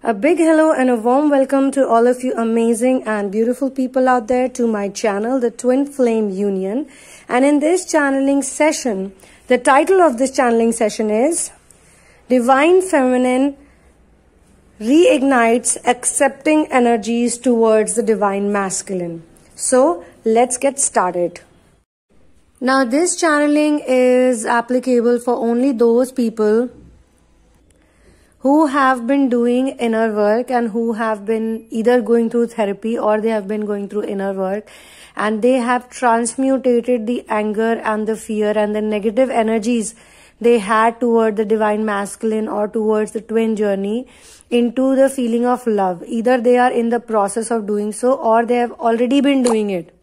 A big hello and a warm welcome to all of you amazing and beautiful people out there to my channel, the Twin Flame Union. And in this channeling session, the title of this channeling session is Divine Feminine Reignites Accepting Energies Towards the Divine Masculine. So let's get started. Now, this channeling is applicable for only those people who have been doing inner work and who have been either going through therapy or they have been going through inner work and they have transmutated the anger and the fear and the negative energies they had toward the divine masculine or towards the twin journey into the feeling of love. Either they are in the process of doing so or they have already been doing it.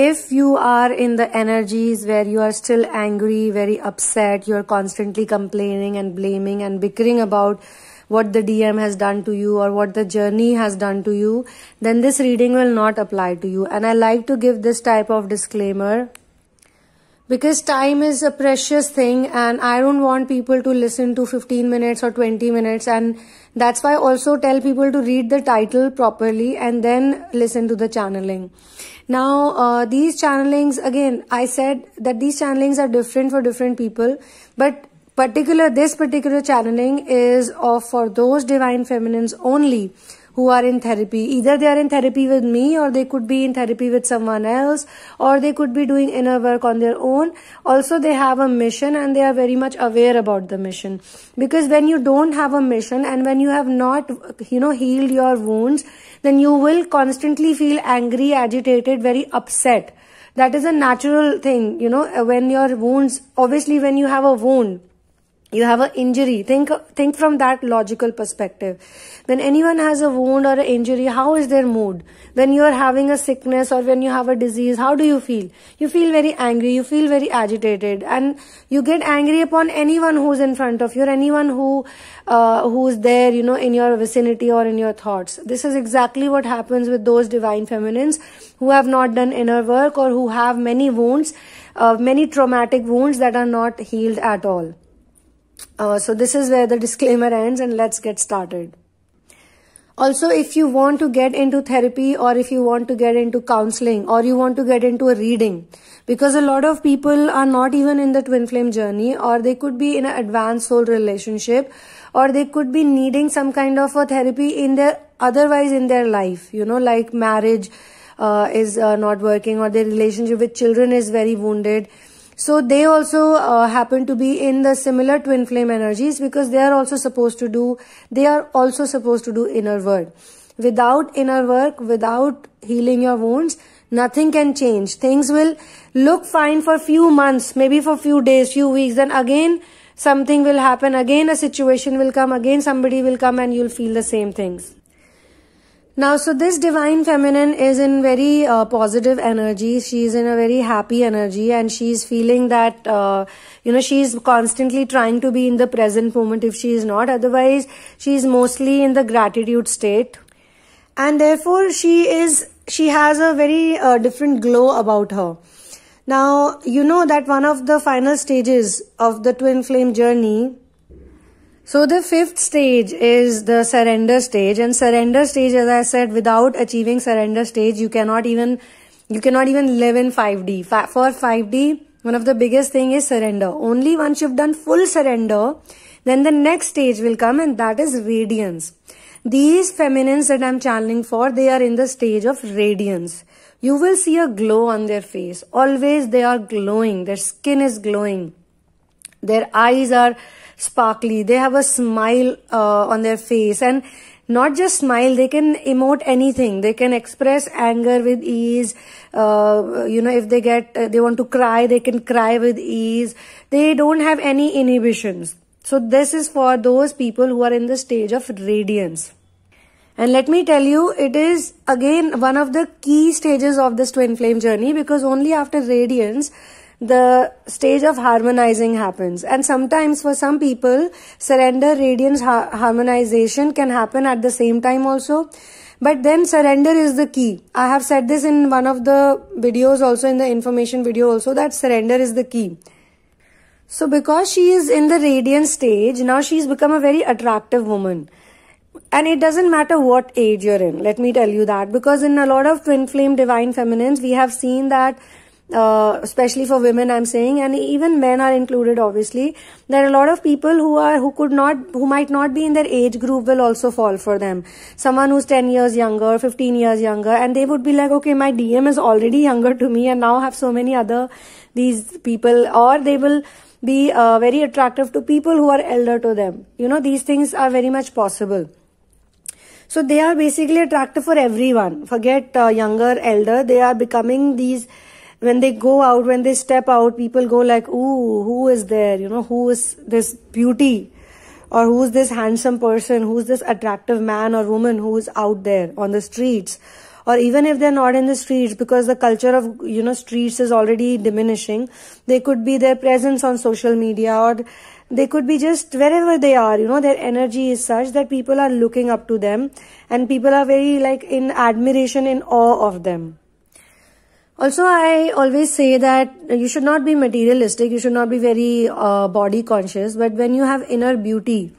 If you are in the energies where you are still angry, very upset, you're constantly complaining and blaming and bickering about what the DM has done to you or what the journey has done to you, then this reading will not apply to you. And I like to give this type of disclaimer because time is a precious thing and I don't want people to listen to 15 minutes or 20 minutes and that's why I also tell people to read the title properly and then listen to the channeling. Now, uh, these channelings, again, I said that these channelings are different for different people, but particular, this particular channeling is of for those divine feminines only who are in therapy. Either they are in therapy with me or they could be in therapy with someone else or they could be doing inner work on their own. Also, they have a mission and they are very much aware about the mission. Because when you don't have a mission and when you have not, you know, healed your wounds, then you will constantly feel angry, agitated, very upset. That is a natural thing, you know, when your wounds, obviously when you have a wound, you have an injury. Think think from that logical perspective. When anyone has a wound or an injury how is their mood? When you are having a sickness or when you have a disease how do you feel? You feel very angry. You feel very agitated. And you get angry upon anyone who's in front of you or anyone who uh, who's there you know in your vicinity or in your thoughts. This is exactly what happens with those divine feminines who have not done inner work or who have many wounds uh, many traumatic wounds that are not healed at all uh, so this is where the disclaimer ends and let's get started. Also, if you want to get into therapy or if you want to get into counseling or you want to get into a reading, because a lot of people are not even in the twin flame journey or they could be in an advanced soul relationship or they could be needing some kind of a therapy in their otherwise in their life, you know, like marriage uh, is uh, not working or their relationship with children is very wounded so they also uh, happen to be in the similar twin flame energies because they are also supposed to do, they are also supposed to do inner work. Without inner work, without healing your wounds, nothing can change. Things will look fine for few months, maybe for few days, few weeks. Then again, something will happen. Again, a situation will come. Again, somebody will come and you'll feel the same things. Now, so this divine feminine is in very uh, positive energy. She's in a very happy energy and she's feeling that, uh, you know, she's constantly trying to be in the present moment if she is not. Otherwise, she's mostly in the gratitude state. And therefore, she is, she has a very uh, different glow about her. Now, you know that one of the final stages of the twin flame journey so the fifth stage is the surrender stage and surrender stage, as I said, without achieving surrender stage, you cannot even, you cannot even live in 5D. For 5D, one of the biggest thing is surrender. Only once you've done full surrender, then the next stage will come and that is radiance. These feminines that I'm channeling for, they are in the stage of radiance. You will see a glow on their face. Always they are glowing. Their skin is glowing. Their eyes are sparkly. They have a smile uh, on their face and not just smile, they can emote anything. They can express anger with ease. Uh, you know, if they get, uh, they want to cry, they can cry with ease. They don't have any inhibitions. So this is for those people who are in the stage of radiance. And let me tell you, it is again one of the key stages of this twin flame journey because only after radiance the stage of harmonizing happens. And sometimes for some people, surrender, radiance, ha harmonization can happen at the same time also. But then surrender is the key. I have said this in one of the videos also in the information video also that surrender is the key. So because she is in the radiant stage, now she's become a very attractive woman. And it doesn't matter what age you're in, let me tell you that. Because in a lot of twin flame divine feminines, we have seen that uh, especially for women i'm saying and even men are included obviously. There are a lot of people who are who could not who might not be in their age group will also fall for them. Someone who's 10 years younger 15 years younger and they would be like okay my dm is already younger to me and now have so many other these people or they will be uh, very attractive to people who are elder to them. You know these things are very much possible. So they are basically attractive for everyone. Forget uh, younger elder. They are becoming these when they go out, when they step out, people go like, ooh, who is there? You know, who is this beauty? Or who's this handsome person? Who's this attractive man or woman who's out there on the streets? Or even if they're not in the streets, because the culture of, you know, streets is already diminishing, they could be their presence on social media or they could be just wherever they are, you know, their energy is such that people are looking up to them and people are very like in admiration, in awe of them. Also, I always say that you should not be materialistic, you should not be very uh, body conscious, but when you have inner beauty,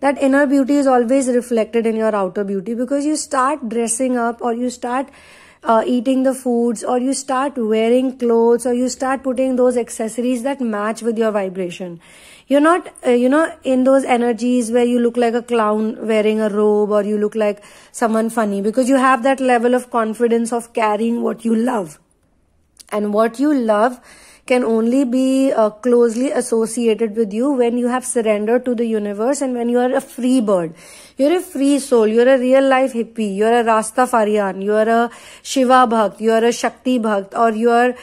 that inner beauty is always reflected in your outer beauty because you start dressing up or you start uh, eating the foods or you start wearing clothes or you start putting those accessories that match with your vibration. You're not, uh, you know, in those energies where you look like a clown wearing a robe or you look like someone funny because you have that level of confidence of carrying what you love and what you love can only be uh, closely associated with you when you have surrendered to the universe and when you are a free bird. You're a free soul. You're a real life hippie. You're a Rastafarian. You're a Shiva Bhakt. You're a Shakti Bhakt. Or you're,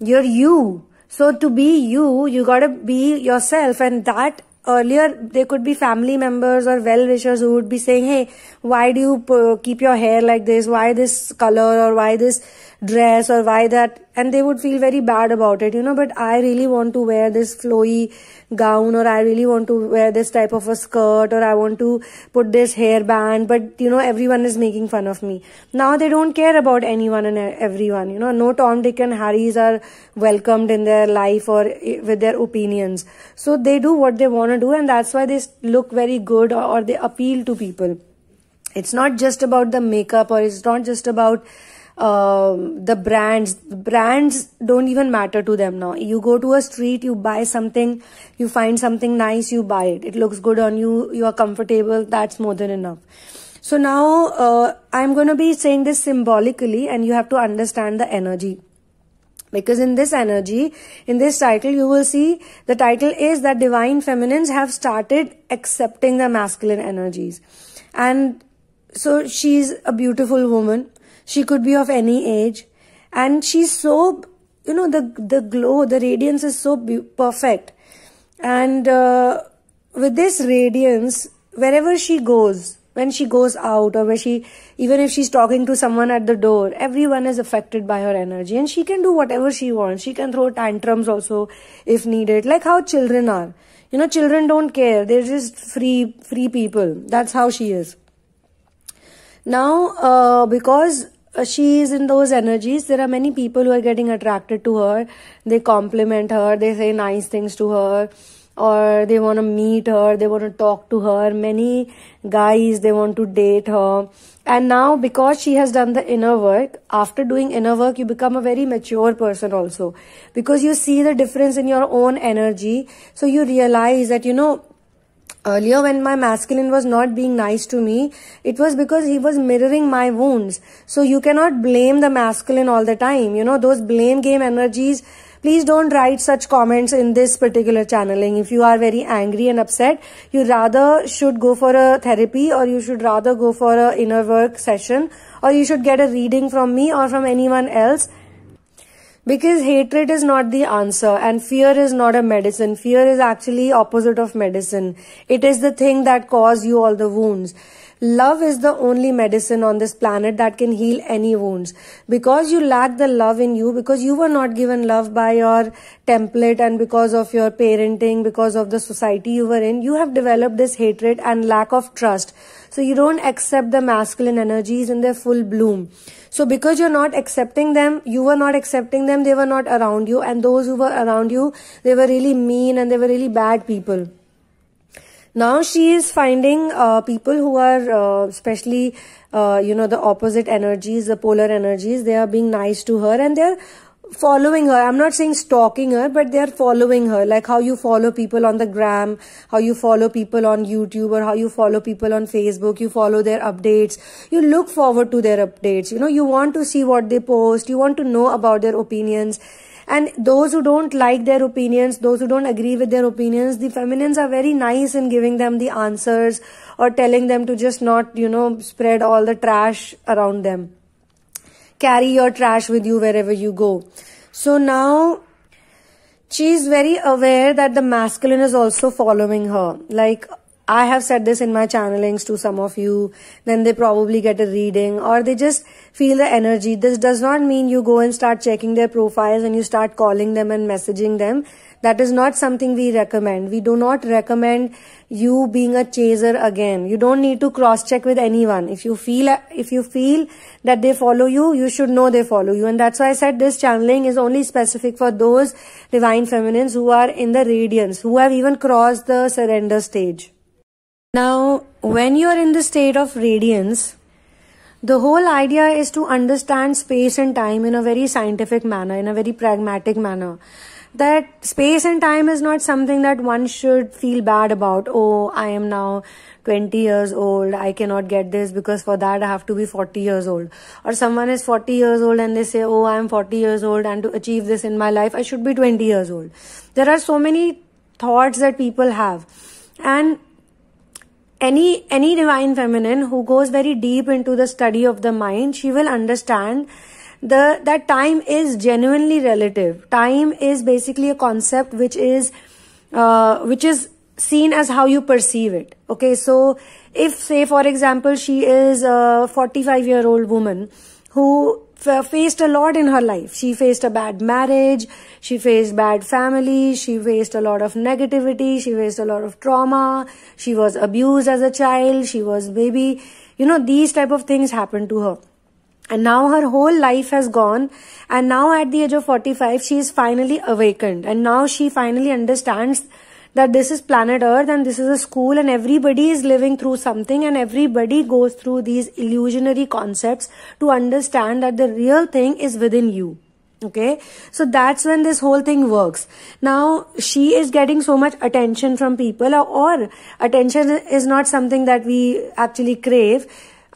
you're you. So to be you, you gotta be yourself and that earlier there could be family members or well wishers who would be saying hey why do you keep your hair like this why this color or why this dress or why that and they would feel very bad about it you know but i really want to wear this flowy gown or i really want to wear this type of a skirt or i want to put this hairband but you know everyone is making fun of me. Now they don't care about anyone and everyone you know no tom dick and harrys are welcomed in their life or with their opinions. So they do what they want to do and that's why they look very good or, or they appeal to people. It's not just about the makeup or it's not just about um, the brands brands don't even matter to them now. You go to a street you buy something you find something nice you buy it. It looks good on you you are comfortable that's more than enough. So now uh, i'm going to be saying this symbolically and you have to understand the energy. Because in this energy in this title you will see the title is that divine feminines have started accepting the masculine energies. And so she's a beautiful woman she could be of any age. And she's so, you know, the, the glow, the radiance is so perfect. And uh, with this radiance, wherever she goes, when she goes out or when she, even if she's talking to someone at the door, everyone is affected by her energy and she can do whatever she wants. She can throw tantrums also if needed, like how children are. You know, children don't care. They're just free, free people. That's how she is. Now, uh, because Uh, she is in those energies. There are many people who are getting attracted to her. They compliment her, they say nice things to her, or they want to meet her, they want to talk to her. Many guys, they want to date her. And now, because she has done the inner work, after doing inner work, you become a very mature person also. Because you see the difference in your own energy. So you realize that, you know, Earlier, when my masculine was not being nice to me, it was because he was mirroring my wounds. So you cannot blame the masculine all the time. You know, those blame game energies, please don't write such comments in this particular channeling. If you are very angry and upset, you rather should go for a therapy or you should rather go for a inner work session or you should get a reading from me or from anyone else because hatred is not the answer and fear is not a medicine. Fear is actually opposite of medicine. It is the thing that cause you all the wounds. Love is the only medicine on this planet that can heal any wounds. Because you lack the love in you because you were not given love by your template and because of your parenting because of the society you were in you have developed this hatred and lack of trust. So you don't accept the masculine energies in their full bloom so because you're not accepting them you were not accepting them they were not around you and those who were around you they were really mean and they were really bad people. Now she is finding uh, people who are uh, especially uh, you know the opposite energies the polar energies they are being nice to her and they're following her. I'm not saying stalking her but they're following her. Like how you follow people on the gram how you follow people on youtube or how you follow people on facebook. You follow their updates. You look forward to their updates. You know you want to see what they post. You want to know about their opinions. And those who don't like their opinions those who don't agree with their opinions the feminines are very nice in giving them the answers or telling them to just not you know spread all the trash around them carry your trash with you wherever you go so now she is very aware that the masculine is also following her like I have said this in my channelings to some of you, then they probably get a reading or they just feel the energy. This does not mean you go and start checking their profiles and you start calling them and messaging them. That is not something we recommend. We do not recommend you being a chaser again. You don't need to cross check with anyone. If you feel, if you feel that they follow you, you should know they follow you. And that's why I said this channeling is only specific for those divine feminines who are in the radiance, who have even crossed the surrender stage. Now, when you are in the state of radiance, the whole idea is to understand space and time in a very scientific manner, in a very pragmatic manner. That space and time is not something that one should feel bad about. Oh, I am now 20 years old. I cannot get this because for that I have to be 40 years old. Or someone is 40 years old and they say, Oh, I am 40 years old and to achieve this in my life, I should be 20 years old. There are so many thoughts that people have. And any any divine feminine who goes very deep into the study of the mind she will understand the that time is genuinely relative time is basically a concept which is uh, which is seen as how you perceive it okay so if say for example she is a 45 year old woman who faced a lot in her life. She faced a bad marriage, she faced bad family, she faced a lot of negativity, she faced a lot of trauma, she was abused as a child, she was maybe, you know, these type of things happened to her. And now her whole life has gone. And now at the age of 45, she is finally awakened. And now she finally understands that this is planet earth and this is a school and everybody is living through something and everybody goes through these illusionary concepts to understand that the real thing is within you okay so that's when this whole thing works now she is getting so much attention from people or, or attention is not something that we actually crave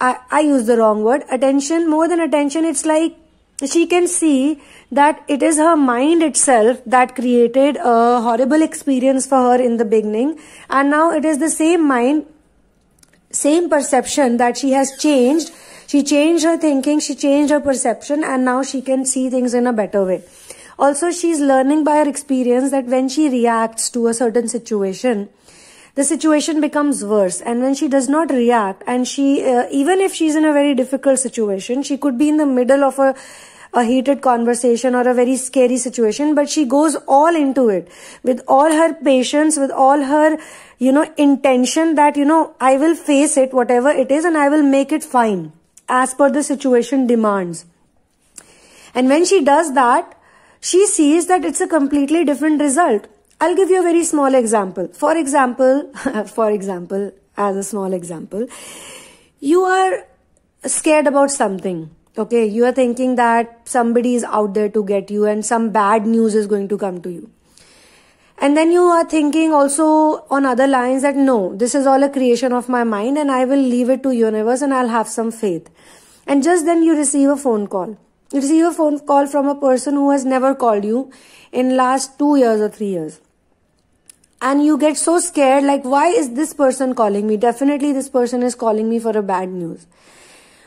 I, I use the wrong word. Attention more than attention it's like she can see that it is her mind itself that created a horrible experience for her in the beginning. And now it is the same mind same perception that she has changed. She changed her thinking she changed her perception and now she can see things in a better way. Also she is learning by her experience that when she reacts to a certain situation the situation becomes worse and when she does not react and she uh, even if she's in a very difficult situation she could be in the middle of a a heated conversation or a very scary situation, but she goes all into it with all her patience, with all her, you know, intention that, you know, I will face it, whatever it is, and I will make it fine as per the situation demands. And when she does that, she sees that it's a completely different result. I'll give you a very small example. For example, for example, as a small example, you are scared about something Okay, you are thinking that somebody is out there to get you and some bad news is going to come to you. And then you are thinking also on other lines that no, this is all a creation of my mind and I will leave it to universe and I'll have some faith. And just then you receive a phone call. You receive a phone call from a person who has never called you in last two years or three years. And you get so scared like, why is this person calling me? Definitely this person is calling me for a bad news.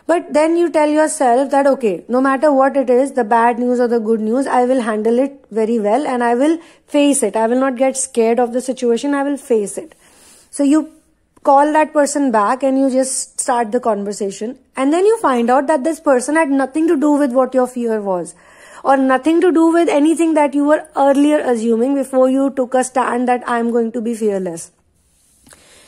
But then you tell yourself that, okay, no matter what it is, the bad news or the good news, I will handle it very well and I will face it. I will not get scared of the situation. I will face it. So you call that person back and you just start the conversation. And then you find out that this person had nothing to do with what your fear was or nothing to do with anything that you were earlier assuming before you took a stand that I'm going to be fearless.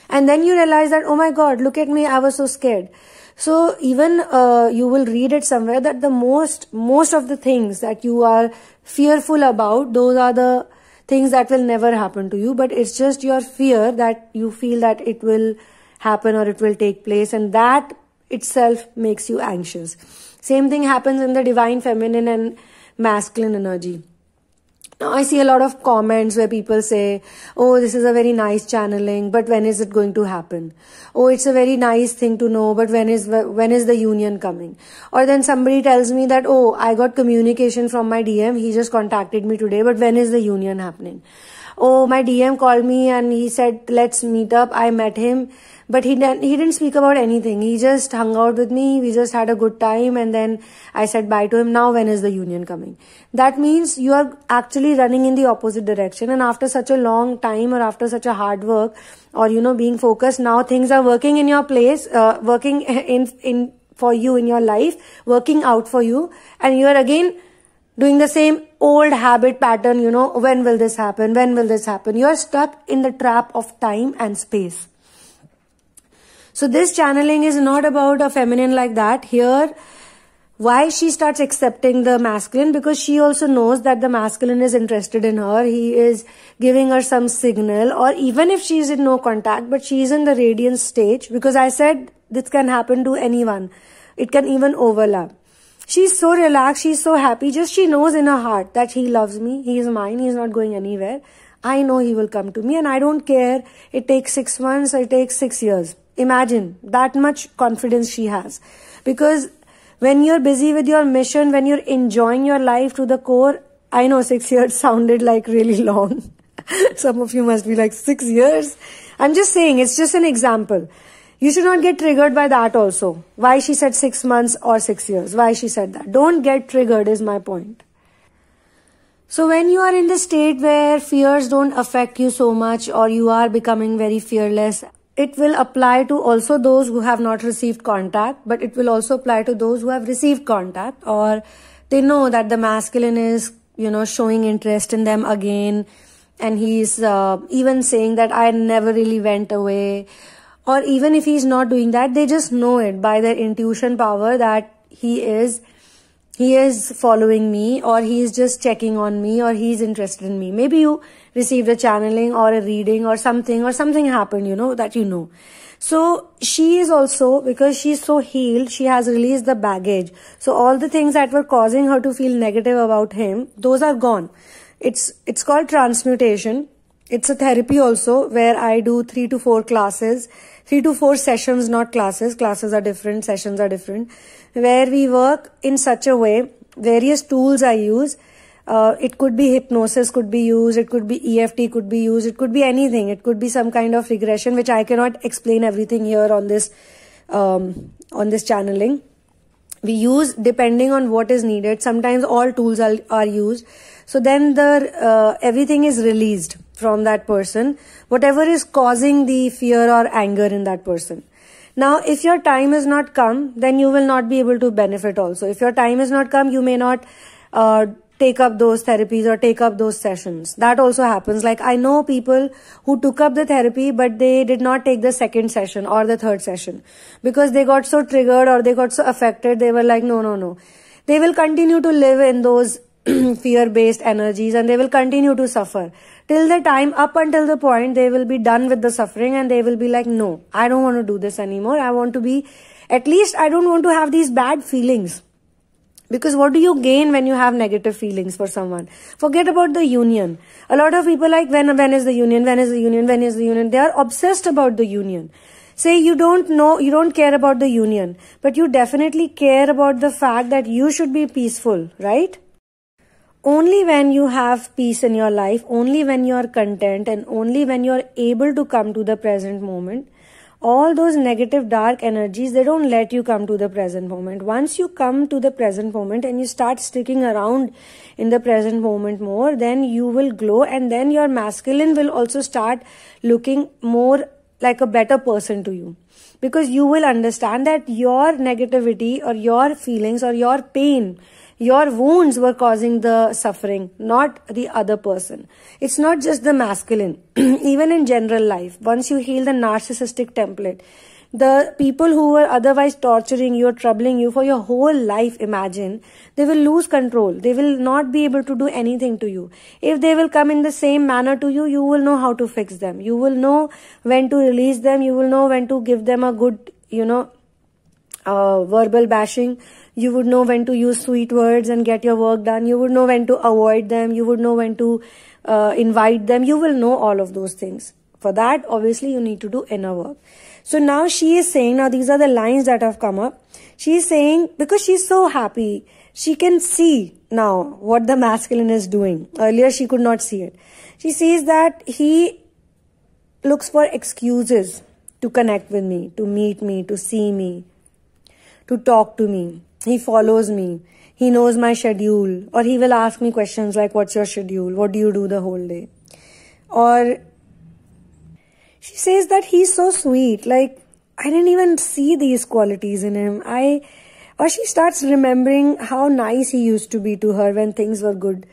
And then you realize that, oh my God, look at me, I was so scared. So even uh, you will read it somewhere that the most, most of the things that you are fearful about, those are the things that will never happen to you, but it's just your fear that you feel that it will happen or it will take place and that itself makes you anxious. Same thing happens in the divine feminine and masculine energy. Now, I see a lot of comments where people say, Oh, this is a very nice channeling, but when is it going to happen? Oh, it's a very nice thing to know, but when is, when is the union coming? Or then somebody tells me that, Oh, I got communication from my DM. He just contacted me today, but when is the union happening? Oh, my DM called me and he said, let's meet up. I met him but he didn't, he didn't speak about anything. He just hung out with me. We just had a good time. And then I said bye to him. Now, when is the union coming? That means you are actually running in the opposite direction. And after such a long time or after such a hard work or, you know, being focused, now things are working in your place, uh, working in, in, for you in your life, working out for you. And you are again doing the same old habit pattern, you know, when will this happen? When will this happen? You are stuck in the trap of time and space. So this channeling is not about a feminine like that. Here, why she starts accepting the masculine because she also knows that the masculine is interested in her. He is giving her some signal or even if she is in no contact, but she is in the radiant stage because I said this can happen to anyone. It can even overlap. She's so relaxed. She's so happy. Just she knows in her heart that he loves me. He is mine. He's not going anywhere. I know he will come to me and I don't care. It takes six months or it takes six years. Imagine that much confidence she has. Because when you're busy with your mission, when you're enjoying your life to the core, I know six years sounded like really long. Some of you must be like, six years? I'm just saying, it's just an example. You should not get triggered by that also. Why she said six months or six years. Why she said that. Don't get triggered is my point. So when you are in the state where fears don't affect you so much or you are becoming very fearless, it will apply to also those who have not received contact, but it will also apply to those who have received contact or they know that the masculine is, you know, showing interest in them again. And he's uh, even saying that I never really went away. Or even if he's not doing that, they just know it by their intuition power that he is he is following me or he is just checking on me or he's interested in me. Maybe you received a channeling or a reading or something or something happened, you know, that you know. So she is also, because she's so healed, she has released the baggage. So all the things that were causing her to feel negative about him, those are gone. It's, it's called transmutation. It's a therapy also where I do three to four classes, three to four sessions, not classes. Classes are different, sessions are different where we work in such a way, various tools I use. Uh, it could be hypnosis could be used, it could be EFT could be used, it could be anything. It could be some kind of regression, which I cannot explain everything here on this, um, on this channeling. We use depending on what is needed. Sometimes all tools are, are used. So then the, uh, everything is released from that person, whatever is causing the fear or anger in that person. Now, if your time is not come, then you will not be able to benefit also. If your time is not come, you may not uh, take up those therapies or take up those sessions. That also happens. Like I know people who took up the therapy, but they did not take the second session or the third session because they got so triggered or they got so affected. They were like, no, no, no. They will continue to live in those fear based energies and they will continue to suffer till the time up until the point they will be done with the suffering and they will be like no i don't want to do this anymore i want to be at least i don't want to have these bad feelings because what do you gain when you have negative feelings for someone? Forget about the union. A lot of people like when when is the union? When is the union? When is the union? They are obsessed about the union. Say you don't know you don't care about the union but you definitely care about the fact that you should be peaceful right? Only when you have peace in your life, only when you are content, and only when you are able to come to the present moment, all those negative dark energies they don't let you come to the present moment. Once you come to the present moment and you start sticking around in the present moment more then you will glow and then your masculine will also start looking more like a better person to you. Because you will understand that your negativity or your feelings or your pain your wounds were causing the suffering not the other person. It's not just the masculine. Even in general life once you heal the narcissistic template the people who were otherwise torturing you or troubling you for your whole life imagine they will lose control. They will not be able to do anything to you. If they will come in the same manner to you you will know how to fix them. You will know when to release them. You will know when to give them a good you know uh, verbal bashing you would know when to use sweet words and get your work done you would know when to avoid them you would know when to uh, invite them you will know all of those things for that obviously you need to do inner work so now she is saying, now these are the lines that have come up. She is saying, because she's so happy, she can see now what the masculine is doing. Earlier she could not see it. She sees that he looks for excuses to connect with me, to meet me, to see me, to talk to me. He follows me. He knows my schedule. Or he will ask me questions like, What's your schedule? What do you do the whole day? Or she says that he's so sweet. Like, I didn't even see these qualities in him. I, or she starts remembering how nice he used to be to her when things were good.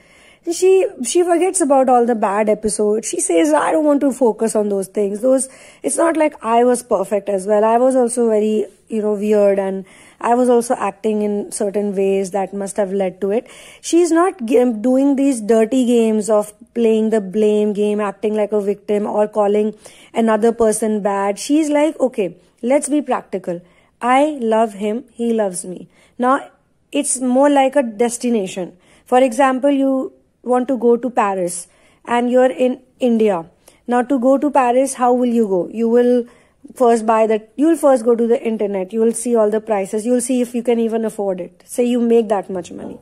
She, she forgets about all the bad episodes. She says, I don't want to focus on those things. Those, it's not like I was perfect as well. I was also very, you know, weird and I was also acting in certain ways that must have led to it. She's not um, doing these dirty games of playing the blame game, acting like a victim or calling another person bad. She's like, okay, let's be practical. I love him. He loves me. Now, it's more like a destination. For example, you want to go to Paris and you're in India. Now, to go to Paris, how will you go? You will first buy that you'll first go to the internet you will see all the prices you'll see if you can even afford it. Say you make that much money.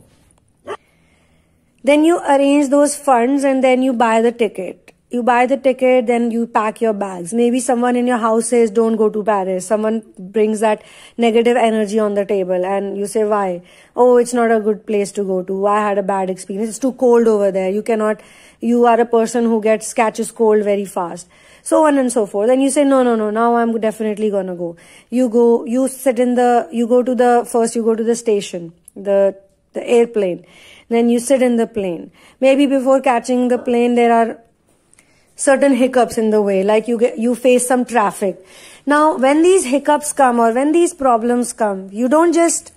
Then you arrange those funds and then you buy the ticket. You buy the ticket then you pack your bags. Maybe someone in your house says don't go to paris. Someone brings that negative energy on the table and you say why? Oh it's not a good place to go to. I had a bad experience. It's too cold over there. You cannot you are a person who gets catches cold very fast so on and so forth. And you say no no no now i'm definitely gonna go. You go you sit in the you go to the first you go to the station the the airplane. Then you sit in the plane. Maybe before catching the plane there are certain hiccups in the way like you get you face some traffic. Now when these hiccups come or when these problems come you don't just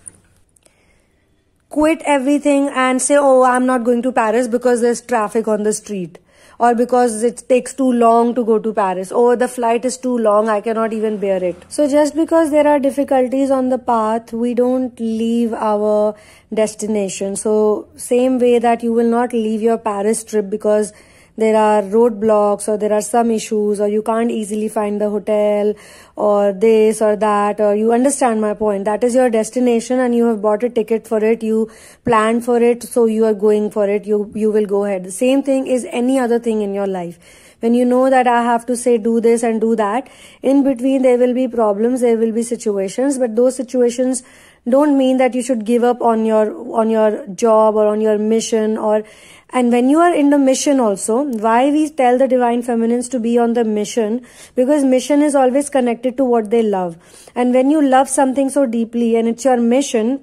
quit everything and say oh i'm not going to paris because there's traffic on the street or because it takes too long to go to Paris. or the flight is too long, I cannot even bear it. So just because there are difficulties on the path, we don't leave our destination. So same way that you will not leave your Paris trip because there are roadblocks or there are some issues or you can't easily find the hotel or this or that or you understand my point. That is your destination and you have bought a ticket for it. You planned for it so you are going for it. You you will go ahead. The same thing is any other thing in your life. When you know that i have to say do this and do that in between there will be problems there will be situations but those situations don't mean that you should give up on your on your job or on your mission or and when you are in the mission also why we tell the divine feminines to be on the mission? Because mission is always connected to what they love. And when you love something so deeply and it's your mission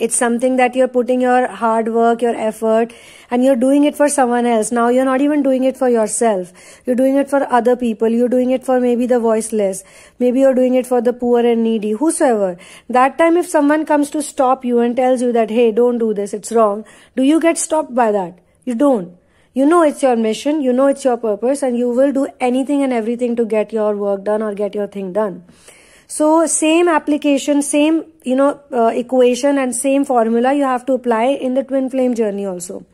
it's something that you're putting your hard work, your effort, and you're doing it for someone else. Now you're not even doing it for yourself. You're doing it for other people. You're doing it for maybe the voiceless. Maybe you're doing it for the poor and needy, whosoever. That time, if someone comes to stop you and tells you that, hey, don't do this, it's wrong, do you get stopped by that? You don't. You know it's your mission, you know it's your purpose, and you will do anything and everything to get your work done or get your thing done. So same application, same, you know, uh, equation and same formula you have to apply in the twin flame journey also.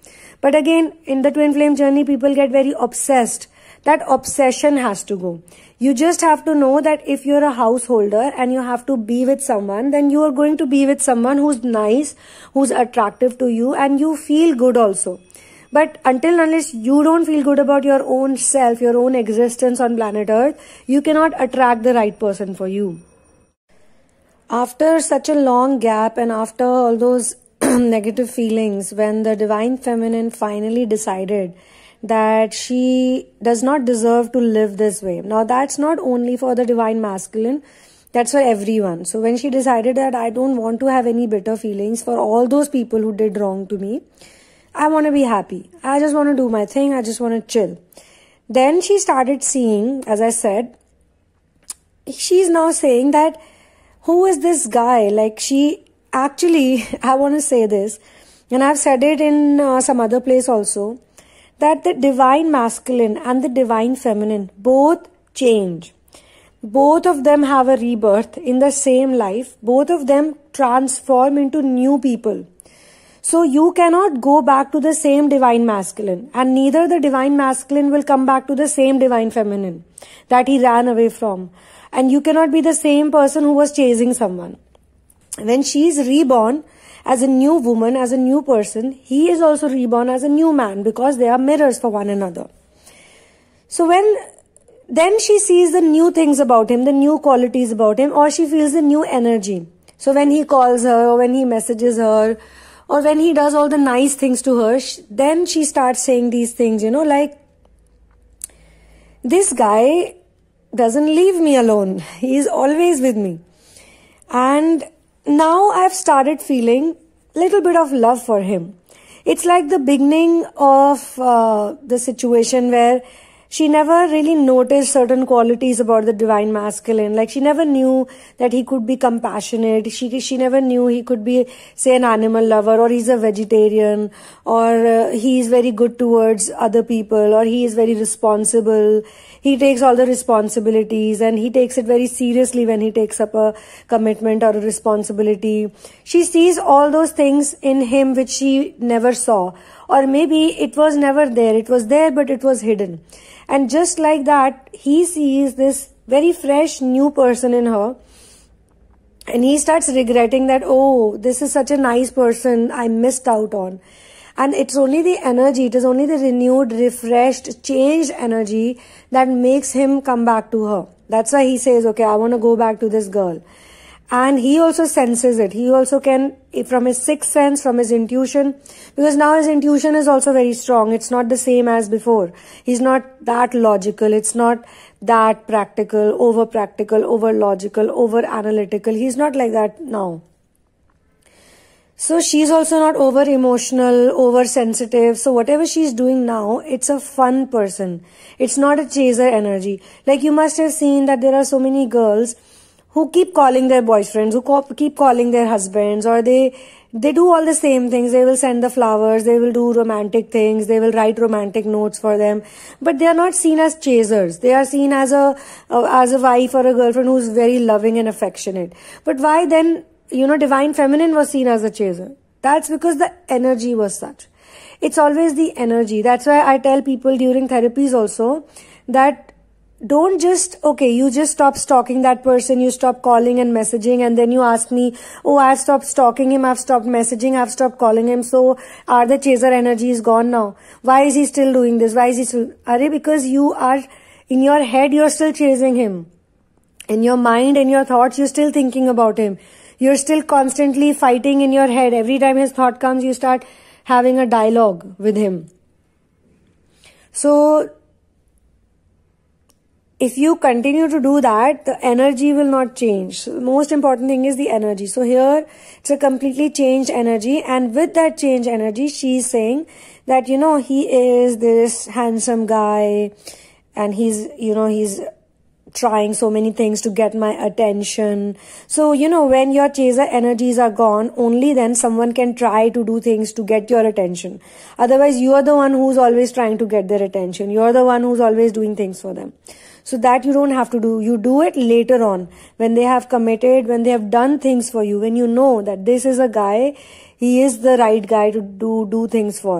But again, in the twin flame journey, people get very obsessed. That obsession has to go. You just have to know that if you're a householder and you have to be with someone, then you are going to be with someone who's nice, who's attractive to you and you feel good also. But until unless you don't feel good about your own self, your own existence on planet Earth, you cannot attract the right person for you. After such a long gap and after all those negative feelings, when the Divine Feminine finally decided that she does not deserve to live this way. Now, that's not only for the divine masculine, that's for everyone. So, when she decided that I don't want to have any bitter feelings for all those people who did wrong to me, I want to be happy. I just want to do my thing, I just want to chill. Then she started seeing, as I said, she's now saying that who is this guy? Like, she actually, I want to say this, and I've said it in uh, some other place also that the divine masculine and the divine feminine both change. Both of them have a rebirth in the same life. Both of them transform into new people. So you cannot go back to the same divine masculine and neither the divine masculine will come back to the same divine feminine that he ran away from. And you cannot be the same person who was chasing someone. When she is reborn, as a new woman, as a new person, he is also reborn as a new man because they are mirrors for one another. So when then she sees the new things about him, the new qualities about him, or she feels the new energy. So when he calls her, or when he messages her, or when he does all the nice things to her, then she starts saying these things, you know, like, this guy doesn't leave me alone. He is always with me. And now I've started feeling a little bit of love for him. It's like the beginning of uh, the situation where she never really noticed certain qualities about the divine masculine. Like she never knew that he could be compassionate. She she never knew he could be say an animal lover or he's a vegetarian or uh, he is very good towards other people or he is very responsible. He takes all the responsibilities and he takes it very seriously when he takes up a commitment or a responsibility. She sees all those things in him which she never saw or maybe it was never there. It was there but it was hidden. And just like that, he sees this very fresh new person in her. And he starts regretting that, oh, this is such a nice person I missed out on. And it's only the energy, it is only the renewed, refreshed, changed energy that makes him come back to her. That's why he says, okay, I want to go back to this girl and he also senses it. He also can from his sixth sense from his intuition because now his intuition is also very strong. It's not the same as before. He's not that logical. It's not that practical over practical over logical over analytical he's not like that now. So she's also not over emotional over sensitive so whatever she's doing now it's a fun person. It's not a chaser energy. Like you must have seen that there are so many girls who keep calling their boyfriends, who keep calling their husbands, or they they do all the same things. They will send the flowers, they will do romantic things, they will write romantic notes for them, but they are not seen as chasers. They are seen as a as a wife or a girlfriend who's very loving and affectionate. But why then, you know, divine feminine was seen as a chaser? That's because the energy was such. It's always the energy. That's why I tell people during therapies also that don't just okay you just stop stalking that person you stop calling and messaging and then you ask me oh i've stopped stalking him i've stopped messaging i've stopped calling him so are the chaser energy is gone now? Why is he still doing this? Why is he still are because you are in your head you're still chasing him. In your mind and your thoughts you're still thinking about him. You're still constantly fighting in your head. Every time his thought comes you start having a dialogue with him. So if you continue to do that, the energy will not change. So the most important thing is the energy. So here it's a completely changed energy. And with that changed energy, she's saying that, you know, he is this handsome guy and he's, you know, he's trying so many things to get my attention. So, you know, when your chaser energies are gone, only then someone can try to do things to get your attention. Otherwise, you are the one who's always trying to get their attention. You're the one who's always doing things for them so that you don't have to do you do it later on when they have committed when they have done things for you when you know that this is a guy he is the right guy to do do things for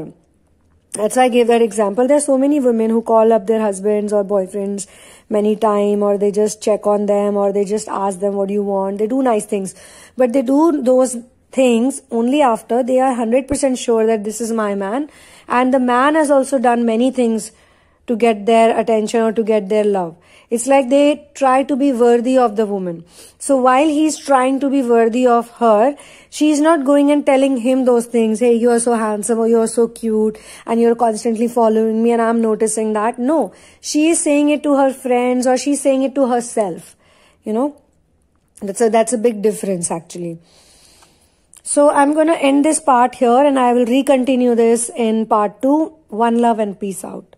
that's why I gave that example. There are so many women who call up their husbands or boyfriends many time or they just check on them or they just ask them what do you want. They do nice things. But they do those things only after they are 100% sure that this is my man. And the man has also done many things to get their attention or to get their love. It's like they try to be worthy of the woman. So while he's trying to be worthy of her, she's not going and telling him those things. Hey, you're so handsome or you're so cute and you're constantly following me and I'm noticing that. No, she is saying it to her friends or she's saying it to herself. You know, that's a, that's a big difference actually. So I'm going to end this part here and I will recontinue this in part two. One love and peace out.